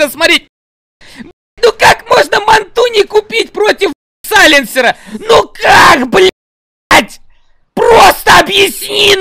это смотреть. Ну как можно манту не купить против сайленсера? Ну как, блядь? Просто объясни,